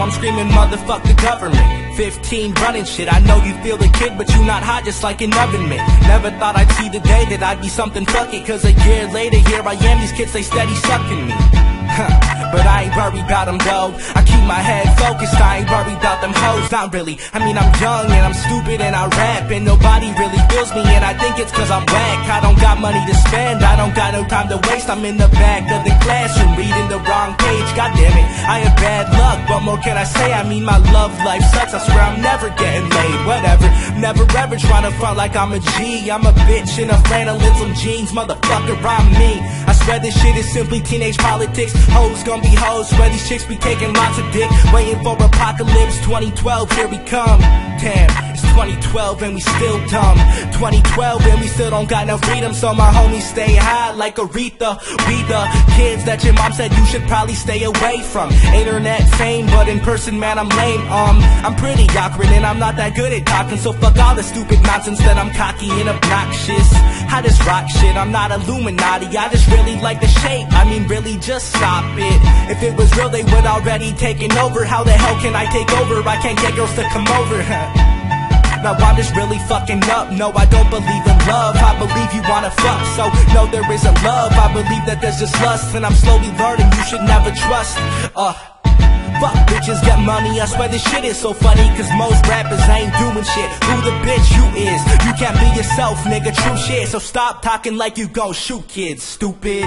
I'm screaming motherfuck the government 15 running shit, I know you feel the kid But you not hot just like an oven mitt. Never thought I'd see the day that I'd be something fuck it Cause a year later here I am, these kids they steady sucking me. But I ain't worried about them though. I keep my head focused, I ain't worried about them hoes. Not really, I mean I'm young and I'm stupid and I rap And nobody really feels me and I think it's cause I'm whack. I don't got money to spend, I don't got no time to waste. I'm in the back of the classroom reading the wrong page God damn it, I have bad what more can I say? I mean my love life sucks, I swear I'm never getting laid. Whatever, never ever trying to front like I'm a G. I'm a bitch in a flannel and some jeans, motherfucker I'm me. I swear this shit is simply teenage politics. Hoes gonna be hoes, where these chicks be taking lots of dick. Waiting for apocalypse, 2012, here we come. Damn, it's 2012 and we still dumb 2012 and we still don't got no freedom. So my homies stay high like Aretha. We the kids that your mom said you should probably stay away from. Internet fame, but in person man I'm lame. Um, I'm pretty awkward and I'm not that good at talking. So fuck all the stupid nonsense that I'm cocky and obnoxious. I just rock shit, I'm not Illuminati. I just really like the shape, I mean really just stop it. If it was real they would already taken over. How the hell can I take over? I can't get girls to come over Now I'm just really fucking up. No, I don't believe in love. I believe you wanna fuck So, no, there isn't love. I believe that there's just lust And I'm slowly learning you should never trust. Uh Fuck bitches, get money, I swear this shit is so funny Cause most rappers ain't doing shit. Who the bitch you is? You can't be yourself, nigga, true shit. So stop talking like you gon' shoot kids, stupid